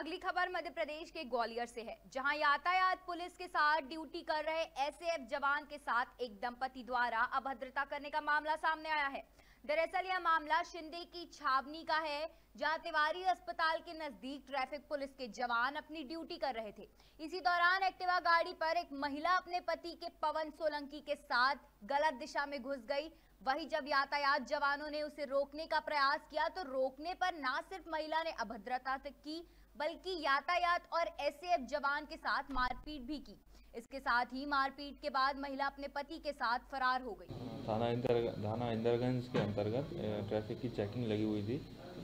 अगली खबर मध्य प्रदेश के ग्वालियर से है, जहाँ यातायात पुलिस के साथ ड्यूटी कर रहे एसएएफ जवान के साथ एक दंपति द्वारा अभद्रता करने का मामला सामने आया है। दरअसल यह मामला शिंदे की छावनी का है, जहाँ तिवारी अस्पताल के नज़दीक ट्रैफ़िक पुलिस के जवान अपनी ड्यूटी कर रहे थे। इसी दौरान एक्टिवा गाड़ी पर एक महिला अपने पति के पवन सोलंकी के साथ गलत दिशा में घुस गई। वही जब यातायात जवानों ने उसे रोकने का प्रयास किया तो रोकने पर ना सिर्फ़ महिला ने अभद्रता की बल्कि यातायात और एसएएफ जवान के साथ मारपीट भी की। इसके साथ ही मारपीट के बाद महिला अपने पति के साथ फरार हो गई। थाना इंदर थाना इंदरगंज के अंतर्गत ट्रैफ़िक की चेकिंग लगी हुई थी।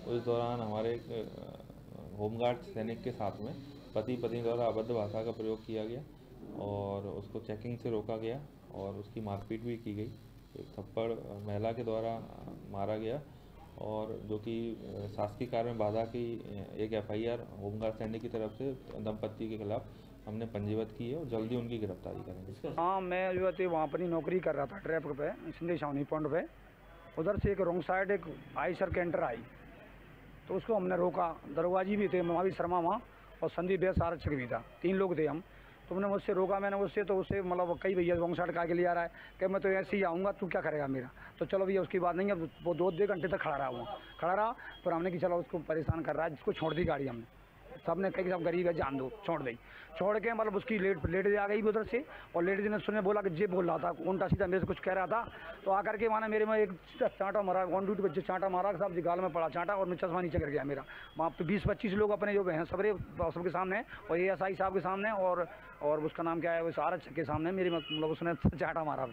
उस दौरान हमारे होमगार्ड सैनिक के साथ में पति, पत्नी द्वारा अबद्ध भाषा का प्रयोग किया गया और उसको चेकिंग से रोका गया और उसकी मारपीट भी की गई। एक थप्पड़ महिला के द्वारा मारा गया और जो कि शासकीय कार्य में बाधा की एक एफआईआर होमगार्ड सैनिक की तरफ़ से दंपत्ति के खिलाफ हमने पंजीबत की है और जल्दी उनकी गिरफ्तारी करेंगे। हाँ मैं जो है वहाँ पर ही नौकरी कर रहा था ट्रैफ़िक पे, सिंधी छावनी पॉइंट पे। उधर से एक रोंग साइड एक आई सर कैंटर आई तो उसको हमने रोका। दरवाजी भी थे महावीर शर्मा वहाँ और संदीप भैया आरक्षक भी था। तीन लोग थे हम। तो मैंने मुझसे रोका, मैंने उससे तो उससे मतलब कई भैया रोंग साइड का के लिए आ रहा है कि मैं तो ऐसे ही आऊँगा, तू क्या करेगा मेरा? तो चलो भैया, उसकी बात नहीं है, वो दो दो घंटे तक खड़ा रहा हुआ। खड़ा रहा, पर हमने कि चलो उसको परेशान कर रहा है, जिसको छोड़ दी गाड़ी हमने। सबने कही सब गरीब है, जान दो, छोड़ दी। छोड़ के मतलब उसकी लेट लेट आ गई उधर से, और लेडीज़ ने सुने बोला कि जे बोल रहा था, उल्टा सीधा मेरे से कुछ कह रहा था। तो आकर के माना मेरे में एक चांटा मारा ऑन ड्यूटी बच्चे चांटा मारा साहब जी गाल में पड़ा चांटा, और मैं चश्मा नीचे कर गया मेरा। वहाँ पे बीस, पच्चीस लोग अपने जो हैं, सबरे, सबके सामने, और ए एस आई साहब के सामने, और और उसका नाम क्या है उस आरक्षक के सामने, मेरी मतलब उसने चांटा मारा।